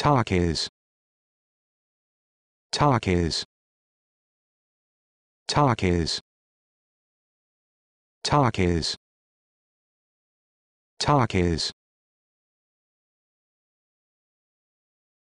Talkies. Talk is. Talk is.